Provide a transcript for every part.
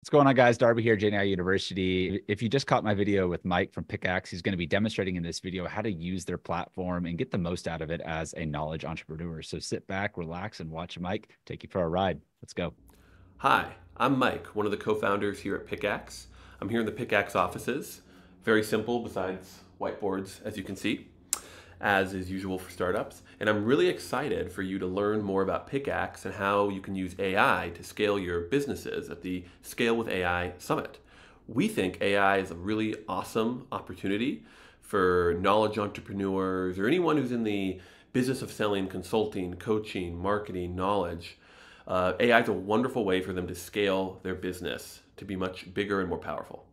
What's going on, guys? Darby here, at Gen AI University. If you just caught my video with Mike from Pickaxe, he's going to be demonstrating in this video how to use their platform and get the most out of it as a knowledge entrepreneur. So sit back, relax, and watch Mike take you for a ride. Let's go. Hi, I'm Mike, one of the co-founders here at Pickaxe. I'm here in the Pickaxe offices. Very simple, besides whiteboards, as you can see as is usual for startups. And I'm really excited for you to learn more about Pickaxe and how you can use AI to scale your businesses at the Scale with AI Summit. We think AI is a really awesome opportunity for knowledge entrepreneurs or anyone who's in the business of selling consulting, coaching, marketing, knowledge. Uh, AI is a wonderful way for them to scale their business to be much bigger and more powerful.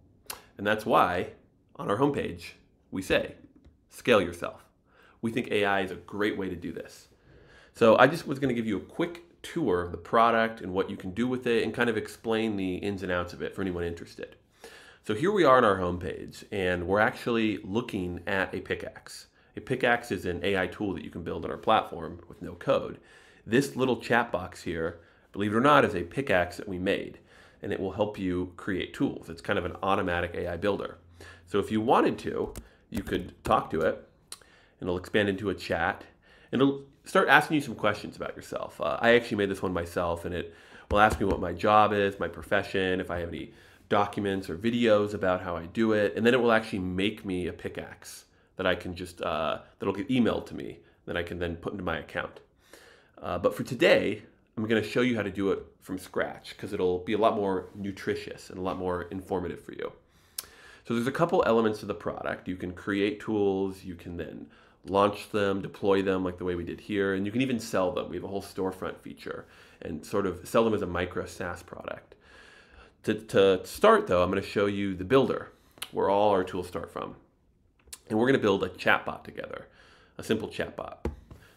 And that's why on our homepage we say, scale yourself we think AI is a great way to do this. So I just was going to give you a quick tour of the product and what you can do with it and kind of explain the ins and outs of it for anyone interested. So here we are on our homepage and we're actually looking at a pickaxe. A pickaxe is an AI tool that you can build on our platform with no code. This little chat box here, believe it or not, is a pickaxe that we made and it will help you create tools. It's kind of an automatic AI builder. So if you wanted to, you could talk to it and it'll expand into a chat. And it'll start asking you some questions about yourself. Uh, I actually made this one myself, and it will ask me what my job is, my profession, if I have any documents or videos about how I do it, and then it will actually make me a pickaxe that I can just uh, that'll get emailed to me that I can then put into my account. Uh, but for today, I'm going to show you how to do it from scratch because it'll be a lot more nutritious and a lot more informative for you. So there's a couple elements to the product. You can create tools, you can then launch them, deploy them like the way we did here, and you can even sell them. We have a whole storefront feature and sort of sell them as a micro SaaS product. To, to start though, I'm going to show you the builder where all our tools start from. And we're going to build a chatbot together, a simple chatbot.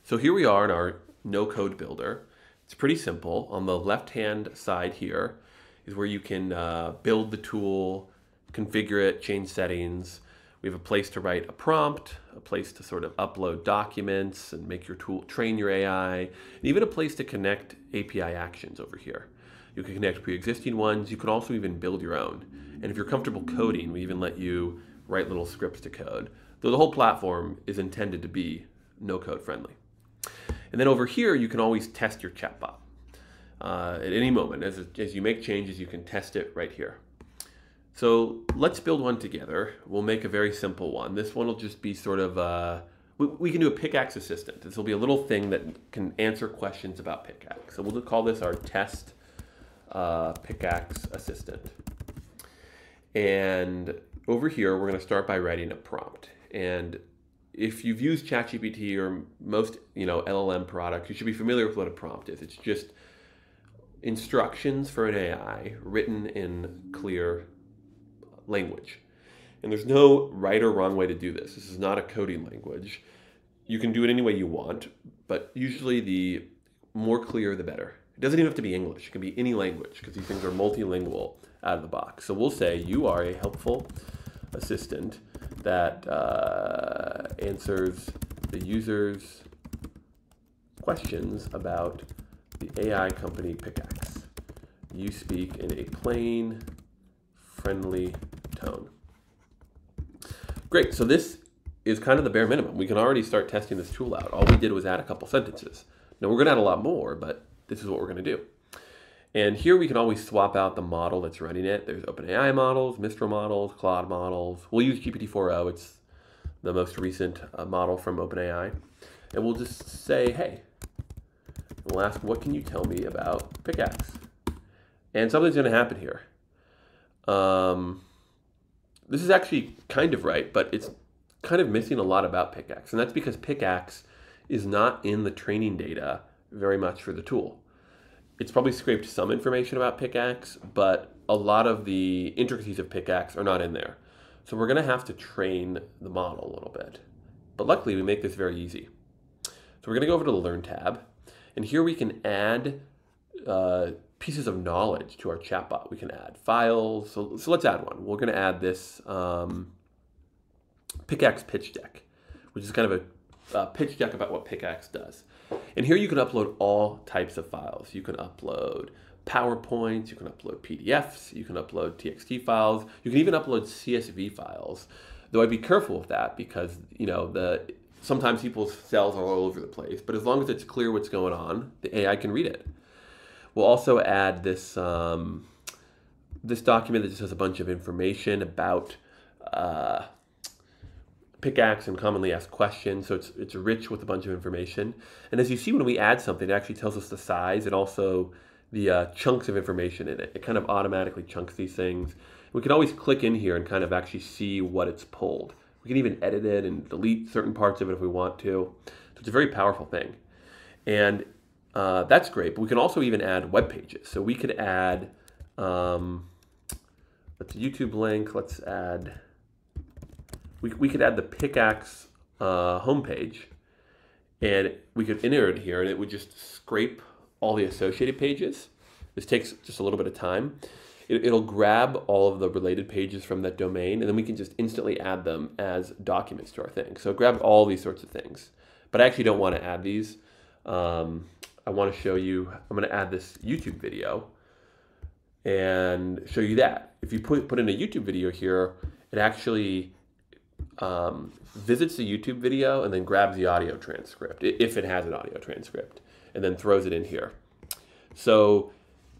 So here we are in our no code builder. It's pretty simple. On the left hand side here is where you can uh, build the tool, configure it, change settings. We have a place to write a prompt, a place to sort of upload documents and make your tool, train your AI, and even a place to connect API actions over here. You can connect pre-existing ones. You can also even build your own. And if you're comfortable coding, we even let you write little scripts to code. Though the whole platform is intended to be no code friendly. And then over here, you can always test your chatbot. Uh, at any moment, as, as you make changes, you can test it right here. So let's build one together. We'll make a very simple one. This one will just be sort of, uh, we, we, can do a pickaxe assistant. This will be a little thing that can answer questions about pickaxe. So we'll call this our test uh, pickaxe assistant. And over here, we're gonna start by writing a prompt. And if you've used ChatGPT or most you know LLM products, you should be familiar with what a prompt is. It's just instructions for an AI written in clear language. And there's no right or wrong way to do this. This is not a coding language. You can do it any way you want, but usually the more clear, the better. It doesn't even have to be English. It can be any language because these things are multilingual out of the box. So we'll say you are a helpful assistant that uh, answers the user's questions about the AI company Pickaxe. You speak in a plain, friendly tone. Great, so this is kind of the bare minimum. We can already start testing this tool out. All we did was add a couple sentences. Now we're gonna add a lot more, but this is what we're gonna do. And here we can always swap out the model that's running it. There's OpenAI models, Mistral models, Claude models. We'll use GPT-4o. It's the most recent uh, model from OpenAI. And we'll just say, hey, we'll ask, what can you tell me about Pickaxe? And something's gonna happen here. Um, this is actually kind of right, but it's kind of missing a lot about Pickaxe. And that's because Pickaxe is not in the training data very much for the tool. It's probably scraped some information about Pickaxe, but a lot of the intricacies of Pickaxe are not in there. So we're going to have to train the model a little bit. But luckily, we make this very easy. So we're going to go over to the Learn tab. And here we can add uh, pieces of knowledge to our chatbot. We can add files. So, so let's add one. We're going to add this um, Pickaxe pitch deck, which is kind of a, a pitch deck about what Pickaxe does. And here you can upload all types of files. You can upload PowerPoints, you can upload PDFs, you can upload TXT files, you can even upload CSV files. Though I'd be careful with that because you know the sometimes people's cells are all over the place. But as long as it's clear what's going on, the AI can read it. We'll also add this um, this document that just has a bunch of information about uh, pickaxe and commonly asked questions. So it's it's rich with a bunch of information. And as you see, when we add something, it actually tells us the size and also the uh, chunks of information in it. It kind of automatically chunks these things. We can always click in here and kind of actually see what it's pulled. We can even edit it and delete certain parts of it if we want to. So it's a very powerful thing. And uh, that's great, but we can also even add web pages. So we could add, um, let's YouTube link, let's add, we, we could add the pickaxe uh, homepage and we could enter it here and it would just scrape all the associated pages. This takes just a little bit of time. It, will grab all of the related pages from that domain, and then we can just instantly add them as documents to our thing. So grab all these sorts of things. But I actually don't want to add these. Um, I want to show you, I'm going to add this YouTube video and show you that. If you put, put in a YouTube video here, it actually um, visits the YouTube video and then grabs the audio transcript, if it has an audio transcript and then throws it in here. So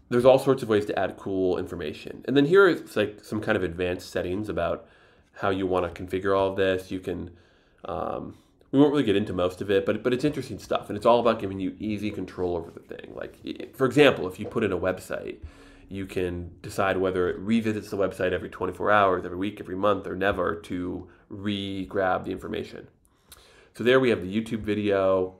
there's all sorts of ways to add cool information. And then here is like some kind of advanced settings about how you want to configure all of this. You can, um, we won't really get into most of it, but, but it's interesting stuff. And it's all about giving you easy control over the thing. Like, for example, if you put in a website, you can decide whether it revisits the website every 24 hours, every week, every month, or never to re-grab the information. So there we have the YouTube video,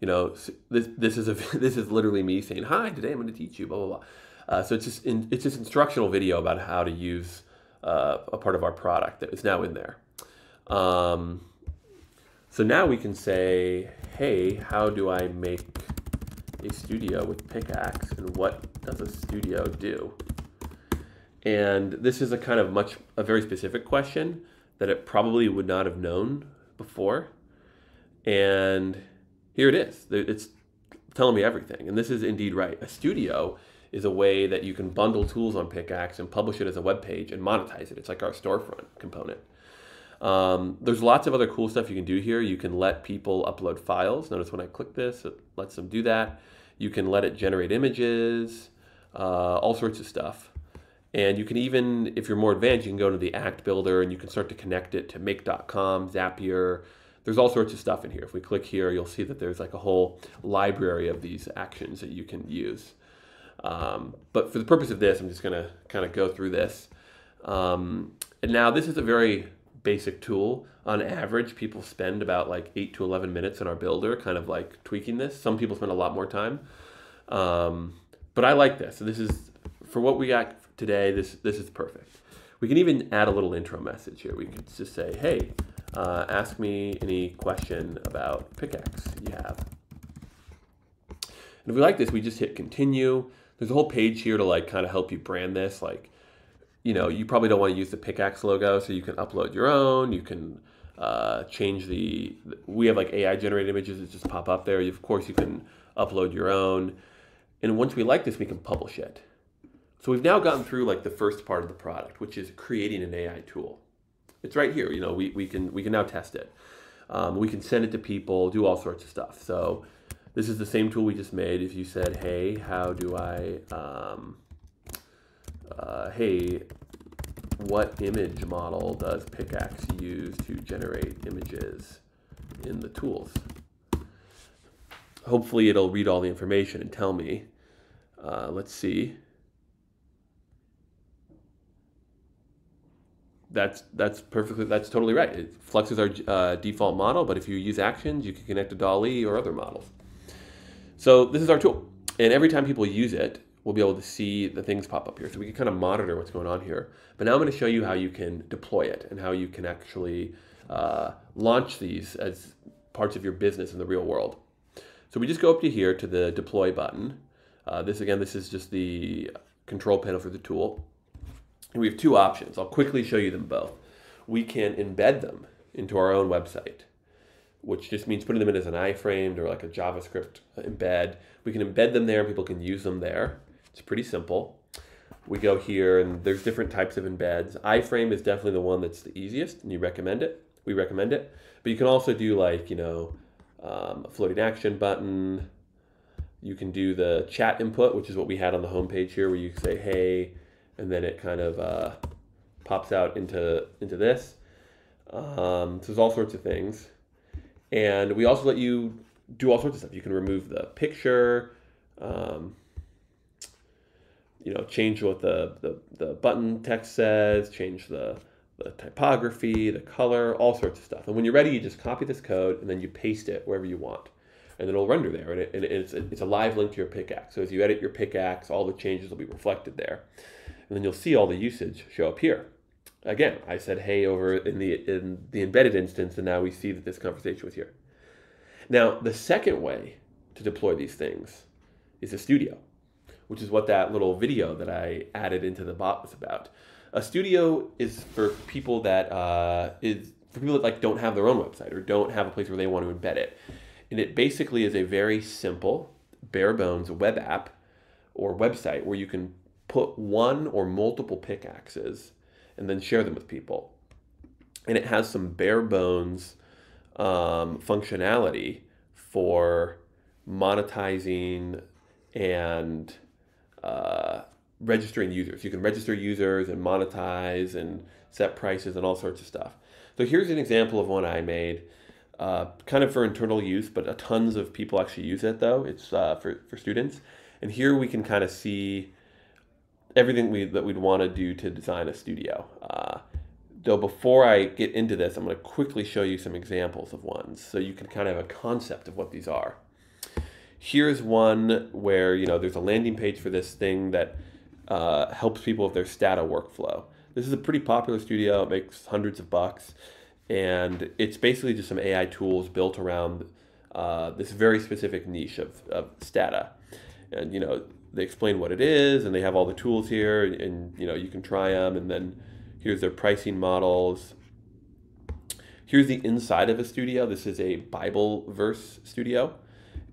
you know, this this is a this is literally me saying, "Hi, today I'm going to teach you." Blah blah blah. Uh, so it's just in, it's just instructional video about how to use uh, a part of our product that is now in there. Um, so now we can say, "Hey, how do I make a studio with pickaxe, and what does a studio do?" And this is a kind of much a very specific question that it probably would not have known before, and here it is. It's telling me everything. And this is indeed right. A studio is a way that you can bundle tools on Pickaxe and publish it as a web page and monetize it. It's like our storefront component. Um, there's lots of other cool stuff you can do here. You can let people upload files. Notice when I click this, it lets them do that. You can let it generate images, uh, all sorts of stuff. And you can even, if you're more advanced, you can go into the Act Builder and you can start to connect it to Make.com, Zapier, there's all sorts of stuff in here. If we click here, you'll see that there's like a whole library of these actions that you can use. Um, but for the purpose of this, I'm just going to kind of go through this. Um, and now this is a very basic tool. On average, people spend about like 8 to 11 minutes in our builder kind of like tweaking this. Some people spend a lot more time. Um, but I like this. So this is, for what we got today, this, this is perfect. We can even add a little intro message here. We could just say, hey, uh, ask me any question about pickaxe you have. And if we like this, we just hit continue. There's a whole page here to like kind of help you brand this. Like, you know, you probably don't want to use the pickaxe logo, so you can upload your own. You can uh, change the. We have like AI generated images that just pop up there. You of course, you can upload your own. And once we like this, we can publish it. So we've now gotten through like the first part of the product, which is creating an AI tool. It's right here. You know, we, we can we can now test it. Um, we can send it to people, do all sorts of stuff. So this is the same tool we just made. If you said, hey, how do I, um, uh, hey, what image model does Pickaxe use to generate images in the tools? Hopefully it'll read all the information and tell me. Uh, let's see. that's that's perfectly that's totally right. It, Flux is our uh, default model, but if you use actions, you can connect to DALL-E or other models. So this is our tool, and every time people use it, we'll be able to see the things pop up here. So we can kind of monitor what's going on here. But now I'm going to show you how you can deploy it and how you can actually uh, launch these as parts of your business in the real world. So we just go up to here to the deploy button. Uh, this again, this is just the control panel for the tool And we have two options. I'll quickly show you them both. We can embed them into our own website, which just means putting them in as an iframe or like a JavaScript embed. We can embed them there and people can use them there. It's pretty simple. We go here and there's different types of embeds. iframe is definitely the one that's the easiest and you recommend it. We recommend it. But you can also do like, you know, um, a floating action button. You can do the chat input, which is what we had on the homepage here, where you say, hey, and then it kind of uh, pops out into, into this. Um, so there's all sorts of things. And we also let you do all sorts of stuff. You can remove the picture, um, you know, change what the, the, the button text says, change the, the typography, the color, all sorts of stuff. And when you're ready, you just copy this code and then you paste it wherever you want. And it'll render there. And, it, and it's, it's a live link to your pickaxe. So as you edit your pickaxe, all the changes will be reflected there. And then you'll see all the usage show up here. Again, I said hey over in the in the embedded instance, and now we see that this conversation was here. Now, the second way to deploy these things is a studio, which is what that little video that I added into the bot was about. A studio is for people that uh, is for people that like don't have their own website or don't have a place where they want to embed it, and it basically is a very simple, bare bones web app or website where you can put one or multiple pickaxes and then share them with people. And it has some bare bones um, functionality for monetizing and uh, registering users. You can register users and monetize and set prices and all sorts of stuff. So here's an example of one I made, uh, kind of for internal use, but tons of people actually use it though. It's uh, for, for students. And here we can kind of see everything we, that we'd want to do to design a studio. Uh, though before I get into this, I'm going to quickly show you some examples of ones so you can kind of have a concept of what these are. Here's one where you know there's a landing page for this thing that uh, helps people with their Stata workflow. This is a pretty popular studio. It makes hundreds of bucks, and it's basically just some AI tools built around uh, this very specific niche of, of Stata. And you know, they explain what it is and they have all the tools here and, and you know you can try them and then here's their pricing models here's the inside of a studio this is a bible verse studio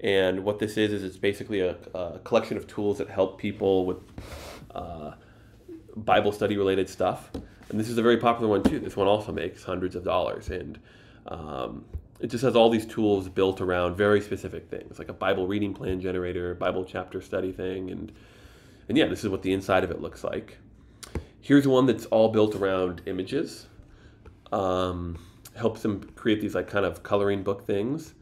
and what this is is it's basically a, a collection of tools that help people with uh, bible study related stuff and this is a very popular one too this one also makes hundreds of dollars and um, it just has all these tools built around very specific things, like a Bible reading plan generator, Bible chapter study thing, and and yeah, this is what the inside of it looks like. Here's one that's all built around images. Um, helps them create these like kind of coloring book things.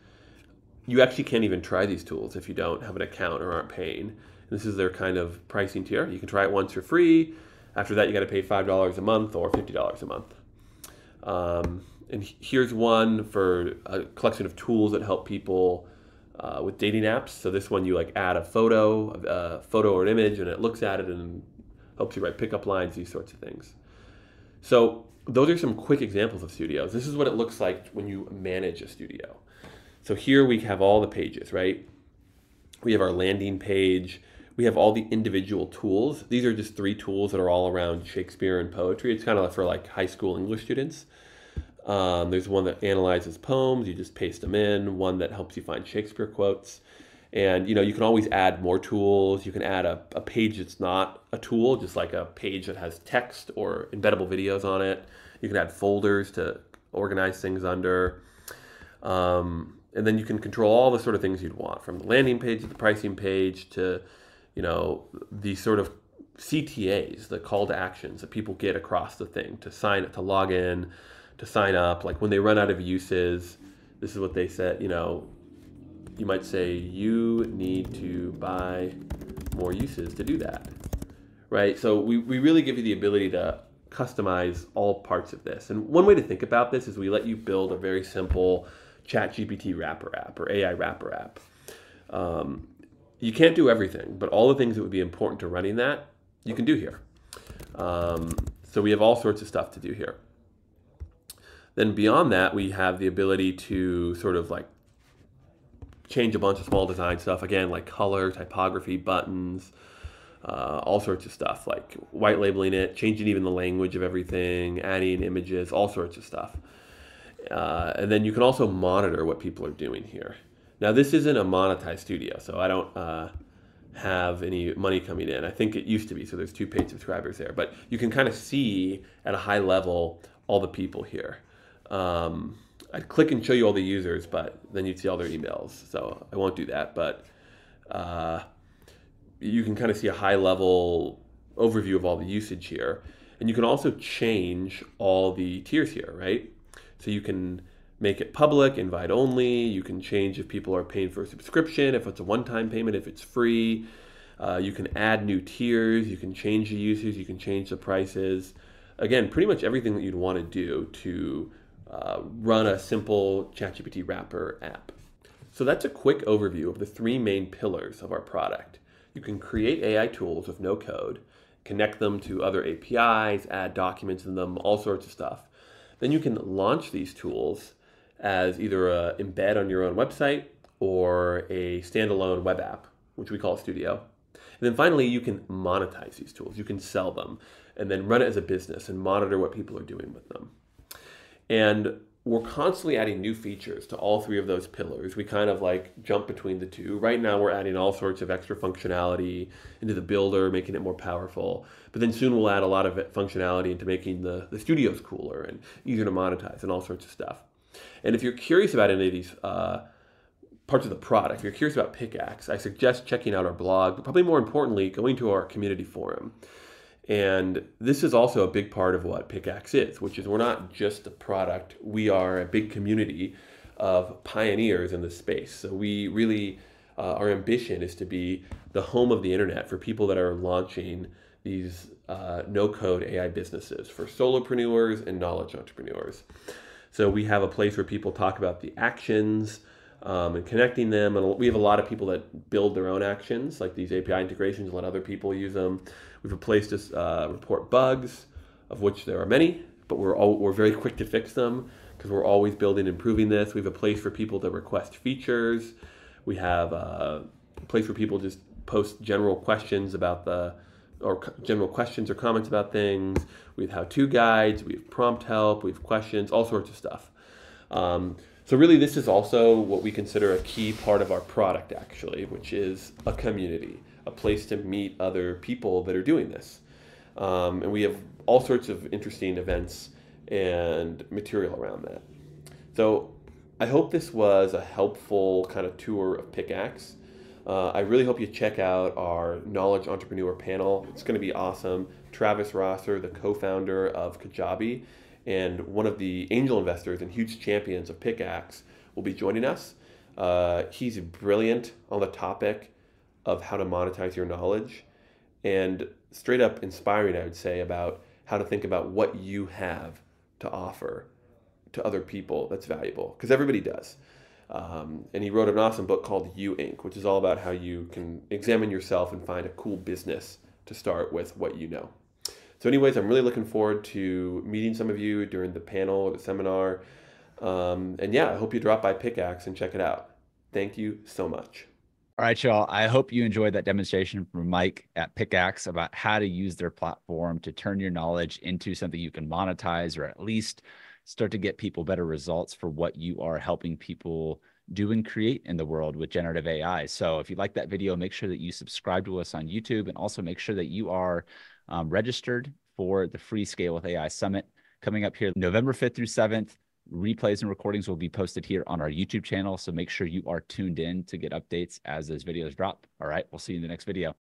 You actually can't even try these tools if you don't have an account or aren't paying. This is their kind of pricing tier. You can try it once for free. After that, you got to pay five dollars a month or fifty dollars a month. Um, and here's one for a collection of tools that help people uh, with dating apps. So this one you like add a photo, a photo or an image, and it looks at it and helps you write pickup lines, these sorts of things. So those are some quick examples of studios. This is what it looks like when you manage a studio. So here we have all the pages, right? We have our landing page. We have all the individual tools. These are just three tools that are all around Shakespeare and poetry. It's kind of for like high school English students. Um, there's one that analyzes poems. You just paste them in. One that helps you find Shakespeare quotes. And you know you can always add more tools. You can add a, a page that's not a tool, just like a page that has text or embeddable videos on it. You can add folders to organize things under. Um, and then you can control all the sort of things you'd want from the landing page to the pricing page to you know the sort of CTAs, the call to actions that people get across the thing to sign up, to log in, to sign up. Like when they run out of uses, this is what they said. You know, you might say you need to buy more uses to do that, right? So we, we really give you the ability to customize all parts of this. And one way to think about this is we let you build a very simple ChatGPT wrapper app or AI wrapper app. Um, you can't do everything, but all the things that would be important to running that, you can do here. Um, so we have all sorts of stuff to do here. Then beyond that, we have the ability to sort of like change a bunch of small design stuff. Again, like color, typography, buttons, uh, all sorts of stuff, like white labeling it, changing even the language of everything, adding images, all sorts of stuff. Uh, and then you can also monitor what people are doing here. Now, this isn't a monetized studio, so I don't uh, have any money coming in. I think it used to be, so there's two paid subscribers there. But you can kind of see at a high level all the people here. Um, I'd click and show you all the users, but then you'd see all their emails. So I won't do that. But uh, you can kind of see a high level overview of all the usage here. And you can also change all the tiers here, right? So you can make it public, invite only. You can change if people are paying for a subscription, if it's a one time payment, if it's free. Uh, you can add new tiers, you can change the usage, you can change the prices. Again, pretty much everything that you'd want to do to uh, run a simple ChatGPT wrapper app. So that's a quick overview of the three main pillars of our product. You can create AI tools with no code, connect them to other APIs, add documents in them, all sorts of stuff. Then you can launch these tools as either a embed on your own website or a standalone web app, which we call Studio. And then finally, you can monetize these tools. You can sell them and then run it as a business and monitor what people are doing with them. And we're constantly adding new features to all three of those pillars. We kind of like jump between the two. Right now, we're adding all sorts of extra functionality into the builder, making it more powerful. But then soon we'll add a lot of functionality into making the, the studios cooler and easier to monetize and all sorts of stuff. And if you're curious about any of these uh, parts of the product, if you're curious about Pickaxe, I suggest checking out our blog, but probably more importantly, going to our community forum. And this is also a big part of what Pickaxe is, which is we're not just a product, we are a big community of pioneers in this space. So we really, uh, our ambition is to be the home of the internet for people that are launching these uh, no code AI businesses for solopreneurs and knowledge entrepreneurs. So we have a place where people talk about the actions um, and connecting them. And we have a lot of people that build their own actions, like these API integrations, let other people use them. We have a place to uh, report bugs, of which there are many, but we're all, we're very quick to fix them because we're always building and improving this. We have a place for people to request features. We have uh, a place where people just post general questions about the or general questions or comments about things. We have how-to guides, we have prompt help, we have questions, all sorts of stuff. Um, so really, this is also what we consider a key part of our product, actually, which is a community, a place to meet other people that are doing this. Um, and we have all sorts of interesting events and material around that. So I hope this was a helpful kind of tour of Pickaxe. Uh, I really hope you check out our Knowledge Entrepreneur panel. It's going to be awesome. Travis Rosser, the co founder of Kajabi and one of the angel investors and huge champions of Pickaxe, will be joining us. Uh, he's brilliant on the topic of how to monetize your knowledge and straight up inspiring, I would say, about how to think about what you have to offer to other people that's valuable because everybody does. Um, and he wrote an awesome book called You Inc., which is all about how you can examine yourself and find a cool business to start with what you know. So, anyways, I'm really looking forward to meeting some of you during the panel or the seminar. Um, and yeah, I hope you drop by Pickaxe and check it out. Thank you so much. All right, y'all. I hope you enjoyed that demonstration from Mike at Pickaxe about how to use their platform to turn your knowledge into something you can monetize or at least start to get people better results for what you are helping people do and create in the world with generative AI. So if you like that video, make sure that you subscribe to us on YouTube and also make sure that you are um, registered for the free Scale with AI Summit coming up here November 5th through 7th. Replays and recordings will be posted here on our YouTube channel. So make sure you are tuned in to get updates as those videos drop. All right, we'll see you in the next video.